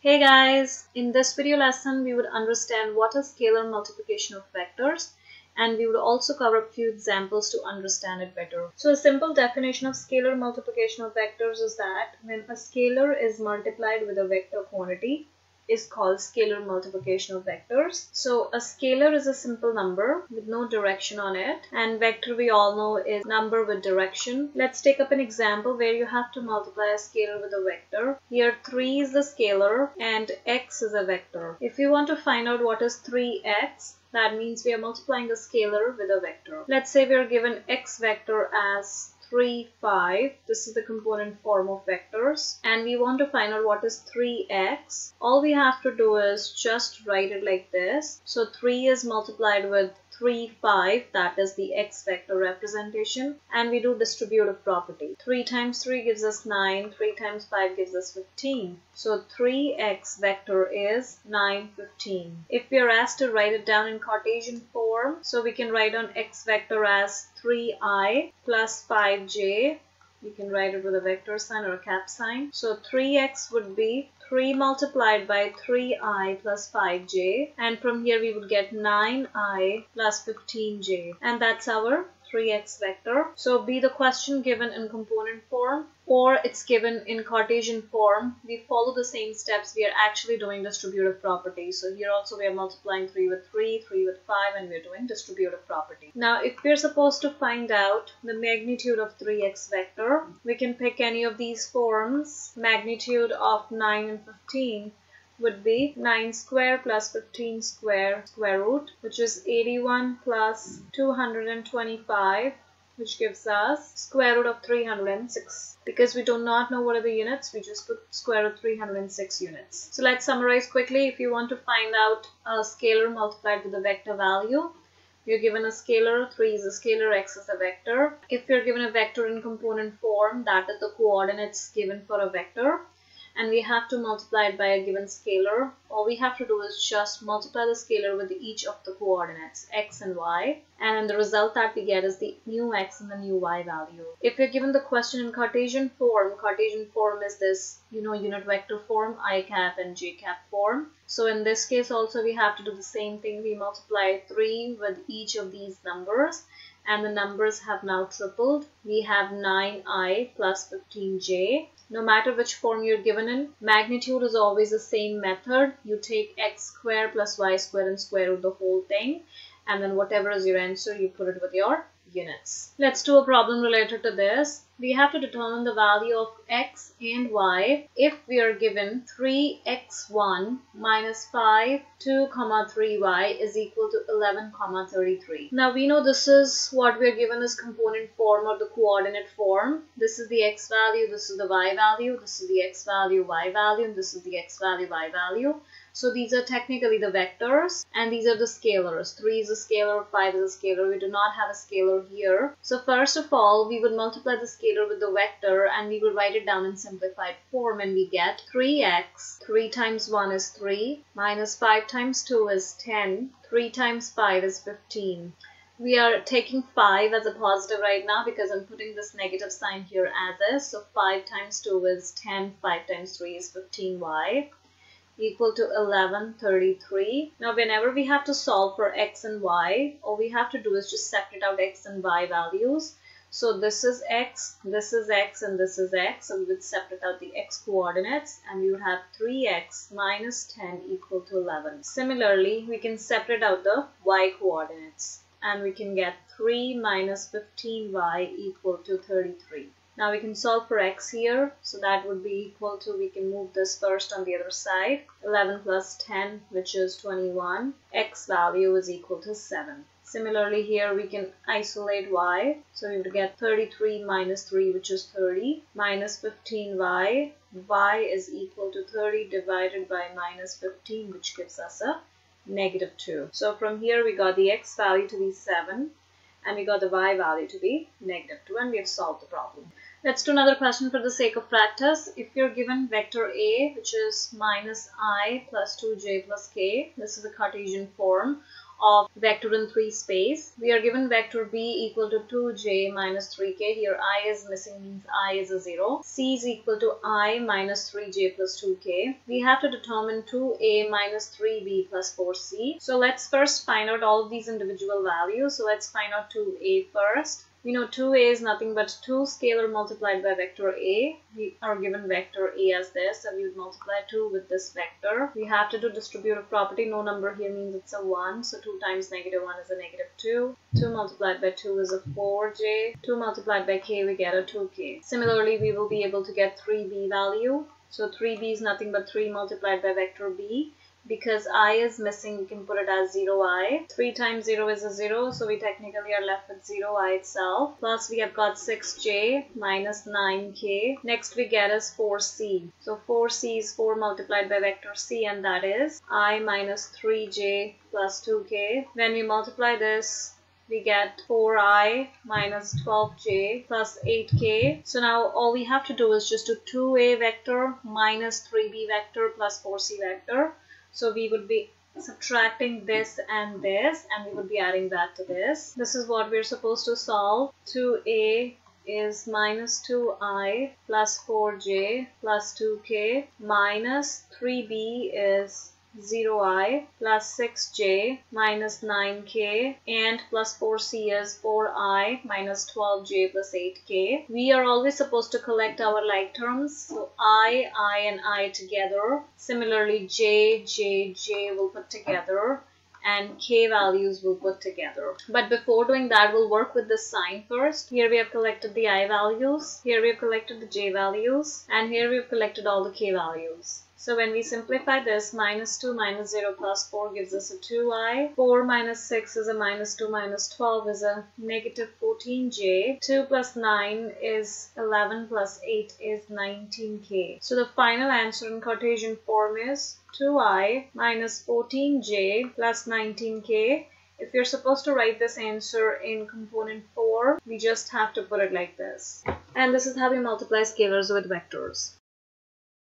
Hey guys, in this video lesson we would understand what is scalar multiplication of vectors and we would also cover a few examples to understand it better. So a simple definition of scalar multiplication of vectors is that when a scalar is multiplied with a vector quantity is called scalar multiplication of vectors. So a scalar is a simple number with no direction on it and vector we all know is number with direction. Let's take up an example where you have to multiply a scalar with a vector. Here 3 is the scalar and x is a vector. If you want to find out what is 3x, that means we are multiplying the scalar with a vector. Let's say we are given x vector as 3, 5. This is the component form of vectors. And we want to find out what is 3x. All we have to do is just write it like this. So 3 is multiplied with 3, 5, that is the x vector representation, and we do distributive property. 3 times 3 gives us 9, 3 times 5 gives us 15. So 3x vector is 9, 15. If we are asked to write it down in Cartesian form, so we can write on x vector as 3i plus 5j you can write it with a vector sign or a cap sign. So 3x would be 3 multiplied by 3i plus 5j and from here we would get 9i plus 15j and that's our 3x vector. So be the question given in component form or it's given in Cartesian form, we follow the same steps. We are actually doing distributive property. So here also we are multiplying 3 with 3, 3 with 5 and we're doing distributive property. Now if we're supposed to find out the magnitude of 3x vector, we can pick any of these forms. Magnitude of 9 and 15 would be 9 square plus 15 square square root which is 81 plus 225 which gives us square root of 306. Because we do not know what are the units, we just put square root 306 units. So let's summarize quickly. If you want to find out a scalar multiplied with a vector value, you're given a scalar, 3 is a scalar, x is a vector. If you're given a vector in component form, that is the coordinates given for a vector and we have to multiply it by a given scalar. All we have to do is just multiply the scalar with each of the coordinates x and y and then the result that we get is the new x and the new y value. If we're given the question in Cartesian form, Cartesian form is this, you know, unit vector form, i cap and j cap form. So in this case also we have to do the same thing. We multiply 3 with each of these numbers and the numbers have now tripled. We have 9i plus 15j no matter which form you're given in, magnitude is always the same method. You take x squared plus y squared and square root the whole thing. And then whatever is your answer, you put it with your units. Let's do a problem related to this. We have to determine the value of x and y if we are given 3x1 minus 5 2 comma 3y is equal to 11 comma 33. Now we know this is what we are given as component form or the coordinate form. This is the x value, this is the y value, this is the x value, y value, and this is the x value, y value. So these are technically the vectors and these are the scalars. 3 is a scalar, 5 is a scalar. We do not have a scalar here. So first of all, we would multiply the scalar with the vector and we will write it down in simplified form and we get 3x. 3 times 1 is 3 minus 5 times 2 is 10. 3 times 5 is 15 we are taking 5 as a positive right now because I'm putting this negative sign here as is. So 5 times 2 is 10, 5 times 3 is 15y equal to 1133. Now whenever we have to solve for x and y, all we have to do is just separate out x and y values. So this is x, this is x, and this is x. So we would separate out the x coordinates and we would have 3x minus 10 equal to 11. Similarly, we can separate out the y coordinates and we can get 3 minus 15y equal to 33. Now we can solve for x here. So that would be equal to, we can move this first on the other side. 11 plus 10, which is 21. x value is equal to 7. Similarly here we can isolate y. So we would get 33 minus 3 which is 30 minus 15y. y is equal to 30 divided by minus 15 which gives us a negative 2. So from here we got the x value to be 7 and we got the y value to be negative 2 and we have solved the problem. Let's do another question for the sake of practice. If you're given vector A, which is minus i plus 2j plus k, this is a Cartesian form. of vector in 3 space. We are given vector b equal to 2j minus 3k. Here i is missing means i is a 0. c is equal to i minus 3j plus 2k. We have to determine 2a minus 3b plus 4c. So let's first find out all of these individual values. So let's find out 2a first. We know 2a is nothing but 2 scalar multiplied by vector a. We are given vector a as this, so we would multiply 2 with this vector. We have to do distributive property. No number here means it's a 1, so 2 times negative 1 is a negative 2. 2 multiplied by 2 is a 4j. 2 multiplied by k, we get a 2k. Similarly, we will be able to get 3b value. So 3b is nothing but 3 multiplied by vector b because i is missing we can put it as 0i 3 times 0 is a 0 so we technically are left with 0i itself. Plus we have got 6j minus 9k next we get is 4c so 4c is 4 multiplied by vector c and that is i minus 3j plus 2k when we multiply this we get 4i minus 12j plus 8k. So now all we have to do is just do 2a vector minus 3b vector plus 4c vector. So we would be subtracting this and this and we would be adding that to this. This is what we're supposed to solve. 2a is minus 2i plus 4j plus 2k minus 3b is 0i plus 6j minus 9k and plus 4c is 4i minus 12j plus 8k. We are always supposed to collect our like terms. So i, i and i together. Similarly j, j, j will put together and k values will put together. But before doing that, we'll work with the sign first. Here we have collected the i values, here we have collected the j values, and here we have collected all the k values. So when we simplify this, minus 2 minus 0 plus 4 gives us a 2i. 4 minus 6 is a minus 2 minus 12 is a negative 14j. 2 plus 9 is 11 plus 8 is 19k. So the final answer in Cartesian form is 2i minus 14j plus 19k. If you're supposed to write this answer in component 4, we just have to put it like this. And this is how we multiply scalars with vectors.